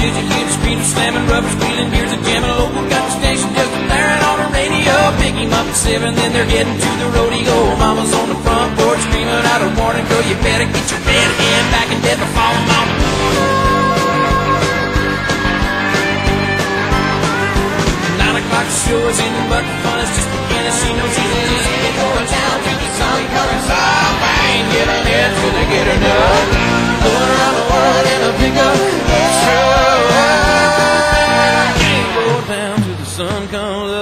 hear the screaming, slamming, rubber squealing, beers are jamming, local country station just blaring on the radio. Pick him up at seven, then they're heading to the rodeo. Mama's on the front porch screaming out a warning, girl, you better get your bed in back bed before the morning. Nine o'clock show is in, but the sun comes up.